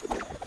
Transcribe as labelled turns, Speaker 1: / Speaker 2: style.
Speaker 1: you